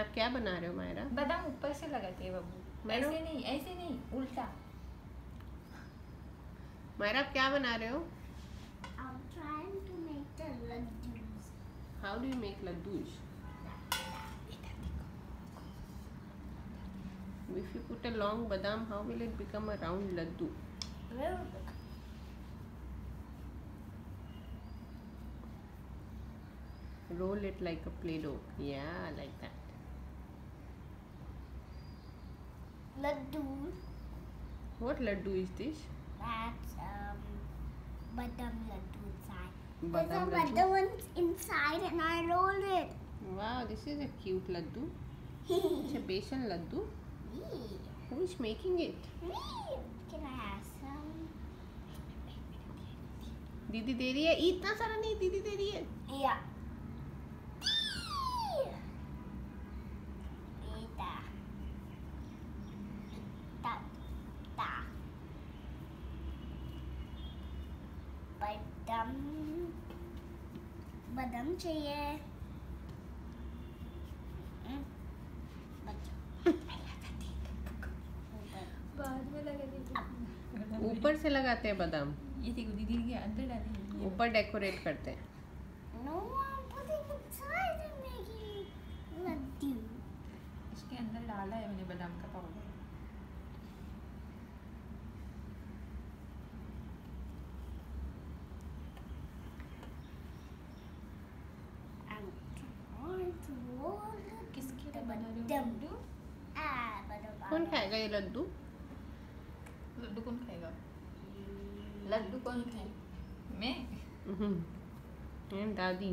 आप क्या बना रहे हो मायरा बादाम ऊपर से लगाते हैं बाबू ऐसे नहीं ऐसे नहीं उल्टा मायरा आप क्या बना रहे हो I'm trying to make the laddus. How do you make laddus If you put a long badam, how will it become a round laddu? Roll it like a play-doh. Yeah, like that. Laddus. What laddu is this? That's um, badam laddu inside. Badam There's a laddu. badam one inside and I rolled it. Wow, this is a cute laddu. It's a besan laddu. Me. Who is making it? Me. Can I have some? दीदी दे रही है इतना सारा नहीं दीदी दे रही है Yeah. बदम बदम चाहिए। हम्म, बच्चों। बाद में लगा देते ऊपर से लगाते हैं बादाम। ये देखो दीदी के अंदर डालेंगे ऊपर डेकोरेट करते हैं। No, I'm putting inside and making laddu. इसके अंदर डाला है मैंने बादाम का powder I'm trying to roll it. किसके The लिए बना रहे हो badam. लड्डू कौन खाएगा ये लड्डू लड्डू कौन खाएगा लड्डू कौन खाए मैं हम्म, दादी